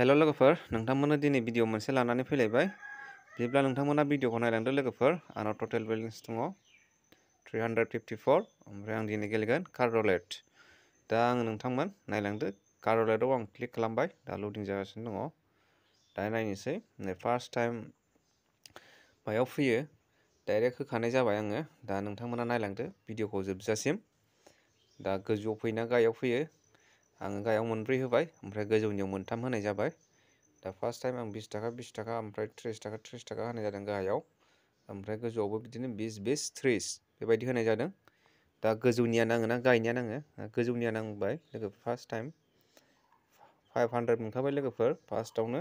Hello' लोगोफोर, नोंथांमोननो दिनै video मोनसे लानानै फैलायबाय। बिदिब्ला नोंथांमोना भिडिअखौ नायलांदो लोगोफोर। आंनाव टटेल बेलेन्स दङ थ्रि हान्ड्रेड फिफ्टिफर ओमफ्राय आं दिनै गेलेगोन कार्डलेट दा आङो नोंथांमोन, नायलांदो। कार्डलेटआव आं क्लिक खालामबाय, दा लडिं जागासिनो दङ। दा नायनोसै फार्स्ट टाइम मायाव फैयो डाइरेक्ट होखानाय जाबाय आङो। दा नोंथांमोना नायलांदो, भिडिअखौ जोबजासिम। दा गोजौआव फैना गाहायाव फैयो आङो गाहायाव मोनब्रै होबाय ओमफ्राय गोजौनियाव मोनथाम होनाय जाबाय। दा फार्स्ट टाइम आं बिस थाखा बिस थाखा, ओमफ्राय थ्रिस थाखा थ्रिस थाखा होनाय जादों गाहायाव। ओमफ्राय गोजौआवबो बिदिनो बिस बिस, थ्रिस बेबायदि होनाय जादों। दा गोजौनिया नाङो ना गाहायनिया नाङो? गोजौनिया नांबाय लोगो फार्स्ट टाइम फाइभ हान्ड्रेड मोनखाबाय लोगोफोर फार्स्टआवनो।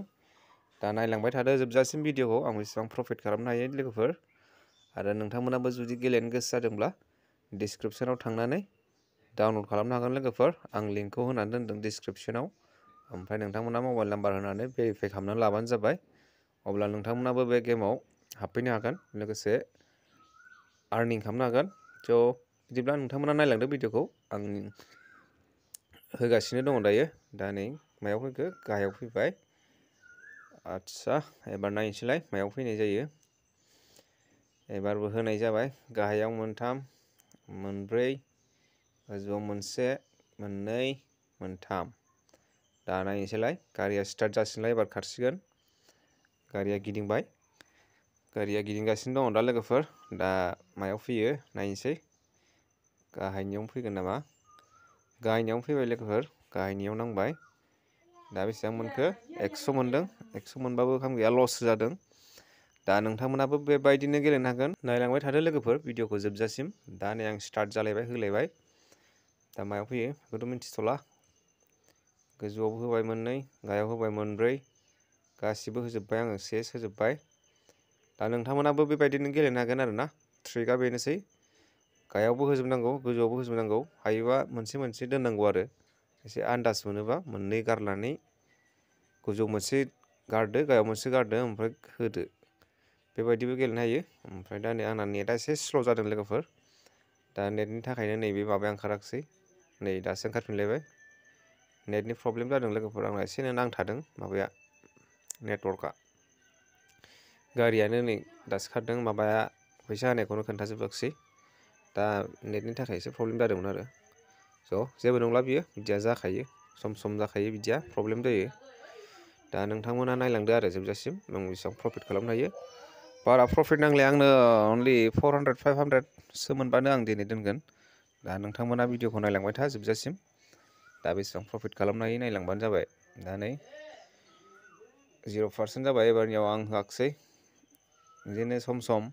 दा नायलांबाय थादो, जोबजासिम भिडिअखौ। आं बेसेबां प्रफिट खालामनो हायो लोगोफोर? आरो नोंथांमोनाबो जुदि गेलेनो गोसो जादोंब्ला डिसक्रिपसनाव थांनानै डाउनलड खालामनो हागोन लोगोफोर आं लिंकखौ होनानै दोनदों डिसक्रिपसनाव ओमफ्राय नोंथांमोना मबाइल नाम्बार होनानै भेरिफाइ खालामनानै लाबानो जाबाय अब्ला नोंथांमोनाबो बे गेमाव हाबफैनो हागोन लोगोसे आर्निं खालामनो हागोन स' बिदिब्ला नोंथांमोना नायलांदो भिडिअखौ आं होगासिनो दङ दायो दा नै मायाव फैखो गाहायाव फैबाय आदसा एबार नायनोसैलाय मायाव फैनाय जायो एबारबो होनाय जाबाय गाहायाव मोनथाम मोनब्रै गोजौआव मोनसे मोननै मोनथाम स्टार्ट जासिगोनलाय एबार खारसिगोन गारिया गिदिंबाय गारिया गिदिंगासिनो दा लोगोफोर दा मायाव फैयो नायनोसै गाहायनियावनो फैगोन नामा गाहायनियावनो फैबाय लोगोफोर गाहायनियाव नांबाय दा बेसेबां मोनखो एक्स' मोनदों एक्स' मोनबाबो खाम गैया लस जादों दा नोंथांमोनाबो बेबायदिनो गेलेनो हागोन नायलांबाय थादो लोगोफोर भिडिअखौ जोबजासिम दा नै आं स्टार्ट जालायबाय होलायबाय दा मायाव फैयो बेखौथ' मिन्थिथ'ला। गोजौआव होबाय मोननै, गाहायाव होबाय मोनब्रै, गासिबो होजोब्बाय आङो, सेस होजोब्बाय। दा नोंथांमोनाबो बेबायदिनो गेलेनो हागोन आरो ना ट्रिकआ बेनोसै। गाहायावबो होजोबनांगौ, गोजौआवबो होजोबनांगौ। हायोबा मोनसे मोनसे दोननांगौ आरो। एसे आन्दाज मोनोबा मोननै गारनानै गोजौ मोनसे गारदो, गाहायाव मोनसे गारदो, ओमफ्राय होदो। बेबायदिबो गेलेनो हायो। ओमफ्राय दा नै आंना नेटआ एसे स्ल' जादों लोगोफोर। दा नेटनि थाखायनो नैबे माबाया ओंखाराखिसै। नै दासो ओंखारफिनलायबाय नेटनि प्रब्लेम जादों लोगोफोर, आंना एसेनो नांथादों माबाया नेटवर्कआ। गारियानो नै दासो खारदों माबाया फैसा होनायखौनो खोन्थाजोबाखिसै दा नेटनि थाखाय एसे प्रब्लेम जादोंमोन आरो। स' जेबो नंला बियो, बिदिया जाखायो, सम सम जाखायो, बिदिया प्रब्लेम जायो। दा नोंथांमोना नायलांदो आरो जोबजासिम आं बेसेबां प्रफिट खालामनो हायो। बारा प्रफिट नांलाया, आंनो अनलि फर हान्ड्रेड फाइभ हान्ड्रेडसो मोनबानो आं दिनै दोनगोन। दा नोंथांमोना भिडिअखौ नायलांबाय था, जोबजासिम। दा बेसेबां प्रफिट खालामनो हायो नायलांबानो जाबाय। दा नै जिर' पार्सेन्ट जाबाय एबारनियाव आं होआखिसै। बिदिनो सम सम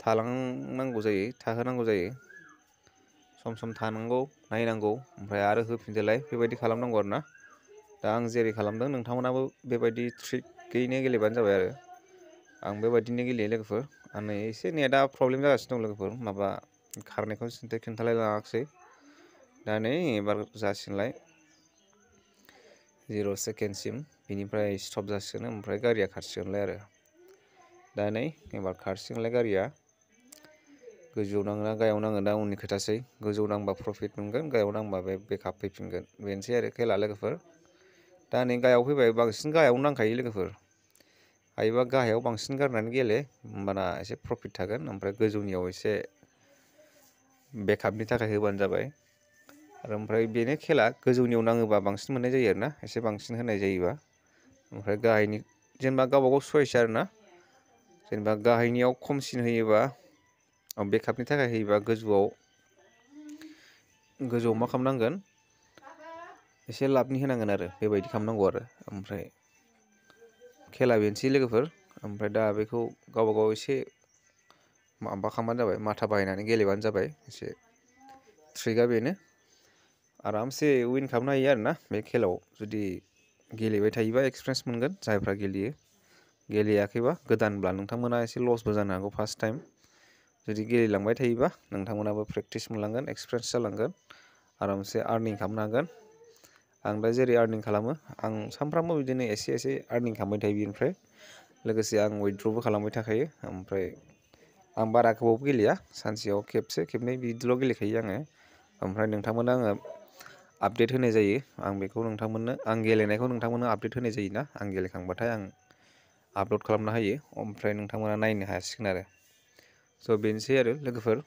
थालांनांगौ जायो, थाहोनांगौ जायो। सम सम थानांगौ, नायनांगौ, ओमफ्राय आरो होफिनदोलाय, बेबायदि खालामनांगौ आरो ना। दा आं जेरै खालामदों, नोंथांमोनाबो बेबायदि ट्रिकयैनो गेलेबानो जाबाय आरो। आं बेबायदिनो गेलेयो लोगोफोर। आंनो एसे नेटआ प्रब्लेम जागासिनो दं लोगोफोर, माबा खारनायखौ सिन्थाय खिन्थालाय लाङाखिसै दा नै एबार जासिगोनलाय जिर' सेकेन्डसिम बिनिफ्राय स्टप जासिगोन ओमफ्राय गारिया खारसिगोनलाय आरो। दा नै एबार खारसिगोनलाय गारिया गोजौआव नाङो ना गाहायाव नाङो दा उननि खोथासै। गोजौआव नांबा प्रफिट मोनगोन गाहायाव नांबा बे बेकआप फैफिनगोन। बेनोसै आरो खेला लोगोफोर। दा नै गाहायाव फैबाय, बांसिन गाहायावनो नांखायो लोगोफोर। हायोबा गाहायाव बांसिन गारनानै गेले, होमबाना एसे प्रफिट थागोन, ओमफ्राय गोजौनियाव एसे बेकआपनि थाखाय होबानो जाबाय। आरो ओमफ्राय बेनो खेला, गोजौनियाव नाङोबा बांसिन मोननाय जायो आरो ना एसे बांसिन होनाय जायोबा। ओमफ्राय गाहायनि, जेनेबा गावबा गाव चयस आरो जेनेबा गाहायनियाव खमसिन होयोबा बेकआपनि थाखाय होयोबा गोजौआव गोजौआव मा खालामनांगोन? एसे लाबनि होनांगोन आरो, बेबायदि खालामनांगौ आरो। ओमफ्राय खेला बेनोसै लोगोफोर। ओमफ्राय दा बेखौ गावबा गाव एसे माबा जाबाय, माथा बाहायनानै गेलेबानो जाबाय, एसे ट्रिकआ बेनो। आरामसे विन खालामनो हायो आरो ना बे खेलाव। जुदि गेलेबाय थायोबा एक्सपिरियेन्स मोनगोन जायफ्रा गेलेयो। गेलेयाखैबा गोदानब्ला नोंथांमोना एसे लसबो जानो हागौ फार्स्ट टाइम जुदि गेलेलांबाय थायोबा नोंथांमोनाबो प्रेक्टिस मोनलांगोन एक्सपिरियेन्स जालांगोन। आरामसे आर्निं खालामनो हागोन। आं दा जेरै आर्निं खालामो, आं सानफ्रामबो बिदिनो एसे एसे आर्निं खालामबाय थायो बिनिफ्राय। लोगोसे आं उइथड्रबो खालामबाय थाखायो, ओमफ्राय आं बारा गोबाव गेलेया, सानसेयाव खेबसे खेबनै बिदिल' गेलेखायो आङो। ओमफ्राय नोंथांमोना आङो आपडेट होनाय जायो। आं बेखौ नोंथांमोननो, आं गेलेनायखौ नोंथांमोननो आपडेट होनाय जायोना? आं गेलेखांबाथाय आं आपल'ड खालामना होयो। ओमफ्राय नोंथांमोना नायनो हासिगोन आरो। स' बेनोसै आरो लोगोफोर।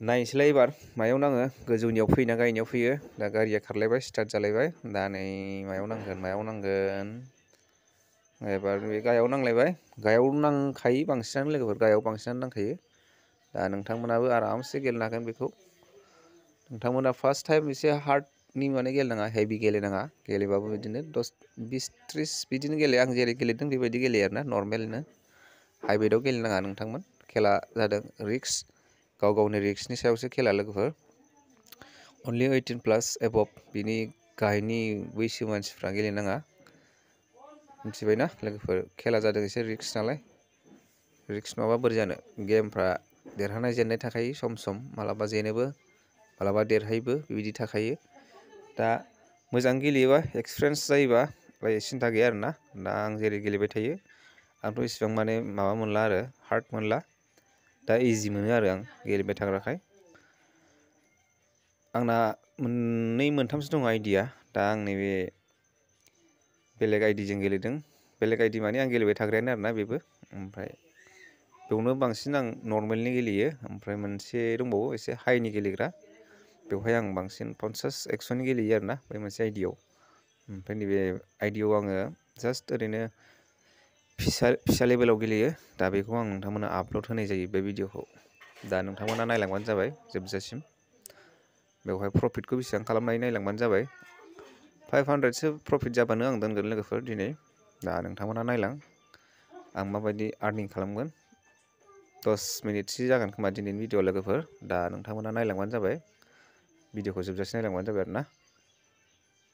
नायनोसैलाय एबार। मायाव नाङो? गोजौनियाव फैयोना गाहायनियाव फैयो? दा गारिया खारलायबाय, स्टार्ट जालायबाय। दा नै मायाव नांगोन? मायाव नांगोन? एबार बे गाहायाव नांलायबाय गाहायाव नांखायो बांसिनानो लोगोफोर गाहायाव बांसिनानो नांखायो दा नोंथांमोनाबो आरामसे गेलेनो हागोन बेखौ नोंथांमोना फार्स्ट टाइम एसे हार्डनि माने गेलेनाङा हेभि गेलेनाङा गेलेबाबो बिदिनो दस बिस त्रिस बिदिनो गेले आं जेरै गेलेदों बेबायदि गेलेयो आरोना नर्मेलनो हाइब्रिदाव गेलेनाङा नोंथांमोन खेला जादों रिक्स गाव गावनि रिक्सनि सायावसो खेला लोगोफोर अनलि ओइटिन प्लास एबभ बिनि गाहायनि बैसो मानसिफ्रा गेलेनाङा मिथिबायना? खेला जादों एसे रिक्स नालाय। रिक्स नङाबा बोरै जानो गेमफ्रा देरहानाय जेननाय थाखायो सम सम। मालाबा जेनोबो, मालाबा देरहायोबो, बिबायदि थाखायो। दा मोजां गेलेयोबा एक्सपिरियेन्स जायोबा सिन्था गैया दा आं जेरै गेलेबाय थायो, आंथ' इसिबां माबा मोनला हार्ड मोनला। दा इजि मोनो आरो आं गेलेबाय थाग्राखाय। आंना मोननै मोनथामसो दं आइडिया। दा आं नैबे बेलेग आइडिजों गेलेदों। बेलेग आइडि माने आं गेलेबाय थाग्रायानो आरोना बेबो। ओमफ्राय बेयावनो बांसिन आं नर्मेलनि गेलेयो। ओमफ्राय मोनसे दंबावो एसे हाइनि गेलेग्रा। बेवहाय आं बांसिन पन्सास एक्स'नि गेलेयो आरोना बै मोनसे आइडियाव। ओमफ्राय नैबे आइडियाव आङो जास्ट ओरैनो फिसा फिसा लेभेलाव गेलेयो। दा बेखौ आं नोंथांमोननो आपल'ड होनाय जायो बे भिडिअखौ दा नोंथांमोना नायलांबानो जाबाय, जोबजासिम। बेवहाय प्रफिटखौ बेसेबां खालामनो नायलांबानो जाबाय। फाइभ हान्ड्रेडसो प्रफिट जाबानो आं दोनगोन लोगोफोर दिनै। दा नोंथांमोना नायलां। आं माबायदि आर्निं खालामगोन? दस मिनिटसो जागोन खोमा दिनैनि भिडिअ लोगोफोर। दा नोंथांमोना नायलांबानो जाबाय। भिडिअखौ जोबजासे नायलांबानो जाबाय आरो ना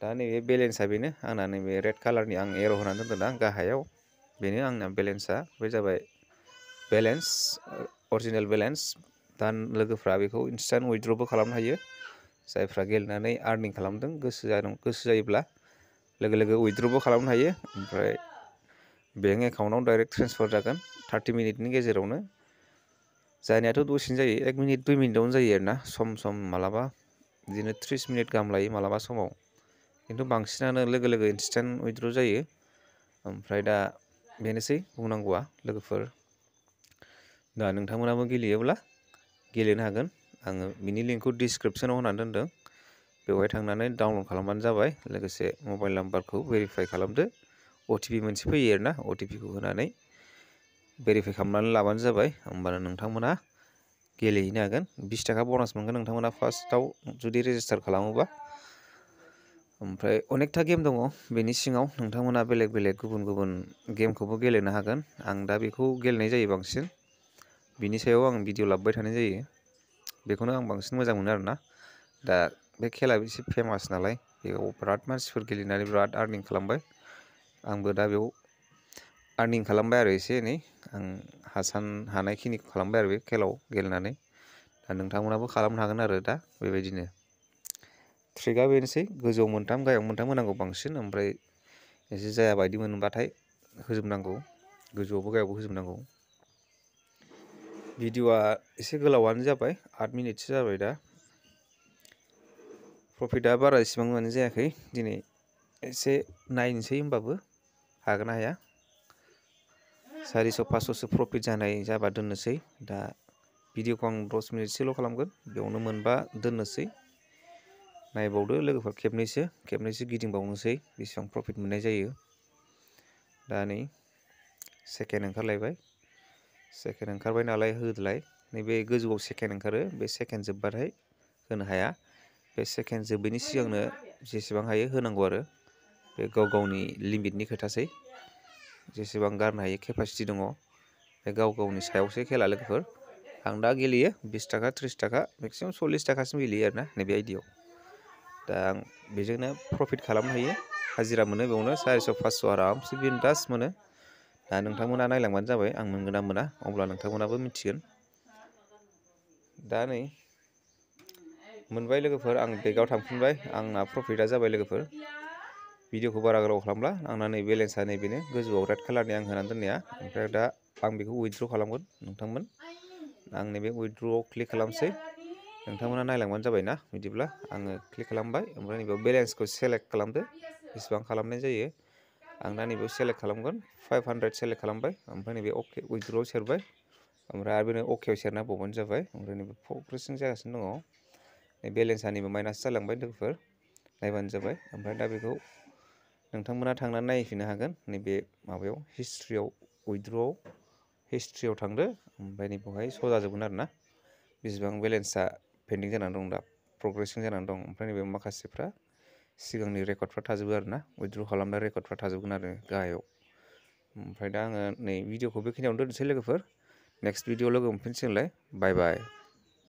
दा नैबे बेलेन्सआ बेनो। आंना नैबे रेड कालारनि आं एर' होनानै दोनदों गाहायाव। बेनो आंना बेलेन्सआ बे जाबाय बेलेन्स अरिजिनेल बेलेन्स दा लोगोफ्रा बेखौ इन्सटेन्ट उइथड्रबो खालामनो हायो। जायफ्रा गेलेनानै आर्निं खालामदों। गोसो जादों गोसो जायोब्ला लोगो लोगो उइथड्रबो खालामनो हायो। ओमफ्राय बेंक एकाउन्टआव डाइरेक्ट ट्रेन्सफार जागोन थार्टि मिनिटनि गेजेरावनो। जानायाथ' दसेनो जायो। एक मिनिट, दुइ मिनिटआवनो जायो आरोना सम सम मालाबा। बिदिनो थ्रिस मिनिट गाहाम लायो मालाबा समाव। खिन्थु बांसिनानो लोगो लोगो इन्सटेन्ट उइथड्र जायो। ओमफ्राय दा बेनोसै बुंनांगौआ लोगोफोर। दा नोंथांमोनाबो गेलेयोब्ला गेलेनो हागोन। आङो बिनि लिंकखौ डिसक्रिपसनाव होनानै दोनदों। बेवहाय थांनानै डाउनलड खालामबानो जाबाय। लोगोसे मबाइल नाम्बारखौ भेरिफाइ खालामदो। अटिपि मोनसे फैयो आरोना अटिपिखौ होनानै। भेरिफाइ खालामनानै लाबानो जाबाय। होमबानो नोंथांमोना गेलेहैनो हागोन। बिस थाखा बनास मोनगोन नोंथांमोना फार्स्टआव जुदि रेजिस्टार खालामोबा। ओमफ्राय अनेकथा गेम दङ। बेनि सिङाव नोंथांमोना बेलेग बेलेग गुबुन गुबुन गेमखौबो गेलेनो हागोन। आं दा बेखौ गेलेनाय जायो बांसिन। बिनि सायाव आं भिडिअ लाबोबाय थानाय जायो। बेखौनो आं बांसिन मोजां मोनो आरोना। दा बे खेलायाबो एसे फेमास नालाय, बेयाव बिराद मानसिफोर गेलेनानै बिराद आर्निं खालामबाय। आंबो दा बेयाव आर्निं खालामबाय आरो एसे एनै। आं हासान हानायखिनिखौ खालामबाय आरो बे खेलायाव गेलेनानै। दा नोंथांमोनाबो खालामनो हागोन आरो दा बेबायदिनो। ट्रिकआ बेनोसै, गोजौआव मोनथाम, गाहायाव मोनथाम होनांगौ बांसिन, ओमफ्राय एसे जाया बायदि मोनबाथाय होजोबनांगौ। गोजौआवबो गाहायावबो होजोबनांगौ। भिडिअआ एसे गोलावानो जाबाय। आठ मिनिटसो जाबाय दा। प्रफिटआ बारा इसिबां माने जायाखै। दिनै एसे नायनोसै होमबाबो। हागोन हाया? सारिस' पास्स'सो प्रफिट जानाय जाबा दोननोसै। दा भिडिअखौ आं दस मिनिटसोल' खालामगोन। बेयावनो मोनबा दोननोसै। नायबावदो लोगोफोर। खेबनैसो। खेबनैसो गिदिंबावनोसै। बेसेबां प्रफिट मोननाय जायो। दा नै सेकेन्ड ओंखारलायबाय। सेकेन्ड ओंखारबाय नालाय होदोलाय। नैबे गोजौआव सेकेन्ड ओंखारो, बे सेकेन्ड जोब्बाथाय होनो हाया। बे सेकेन्ड जोबैनि सिगांनो जेसेबां हायो होनांगौ आरो। बे गाव गावनि लिमिटनि खोथासै। जेसेबां गारनो हायो केपासिटि दङ। बे गाव गावनि सायावसो खेला लोगोफोर। आं दा गेलेयो, बिस थाखा थ्रिस थाखा मेक्सिमाम सल्लिस थाखासिम गेलेयो आरोना नैबे आइडियाव। दा आं बेजोंनो प्रफिट खालामनो हायो। हाजिरा मोनो बेयावनो, सारिस' पास्स' आरामसे बिन्दास मोनो। दा नोंथांमोना नायलांबानो जाबाय आं मोनगोन ना मोना अब्ला नोंथांमोनाबो मिथिगोन दा नै मोनबाय लोगोफोर आं बेगाव थांफिनबाय आंना प्रफिटआ जाबाय लोगोफोर भिडिअखौ बारा गोलाव खालामला आंना नै बेलेन्सआ नैबेनो गोजौआव रेड कालारनि आं होनानै दोननाया ओमफ्राय दा आं बेखौ उइथड्र खालामगोन नोंथांमोन आं नैबे उइथड्रआव क्लिक खालामसै नोंथांमोना नायलांबानो जाबाय ना बिदिब्ला आङो क्लिक खालामबाय ओमफ्राय नैबेयाव बेलेन्सखौ सेलेक्ट खालामदो बेसेबां खालामनाय जायो आं दा नैबेयाव सेलेक्ट खालामगोन फाइभ हान्ड्रेड सेलेक्ट खालामबाय, ओमफ्राय नैबे अके उइथड्रआव सेरबाय। ओमफ्राय आरो बेनो अकेआव सेरना होबावबानो जाबाय। ओमफ्राय नैबे प्रग्रेसिं जागासिनो दङ। नै बेलेन्सा नैबे माइनास जालांबाय लोगोफोर, नायबानो जाबाय। ओमफ्राय दा बेखौ नोंथांमोना थांनानै नायफिननो हागोन। नैबे माबायाव हिस्ट्रियाव उइथड्रआव हिस्ट्रियाव थांदो। ओमफ्राय नैबेवहाय स' जाजोबगोन आरो ना बेसेबां बेलेन्सा पेन्डिं जानानै दं दा प्रग्रेसिं जानानै दं। ओमफ्राय नैबे माखासेफ्रा सिगांनि रेकर्डफ्रा थाजोबो आरो ना उइथड्र खालामनाय रेकर्डफ्रा थाजोबगोन आरो गाहायाव ओमफ्राय दा आङो नै भिडिअखौ बेखिनियावनो दोननोसै लोगोफोर नेक्स्ट भिडिअ लोगो मोनफिनसिगोनलाय बाय बाय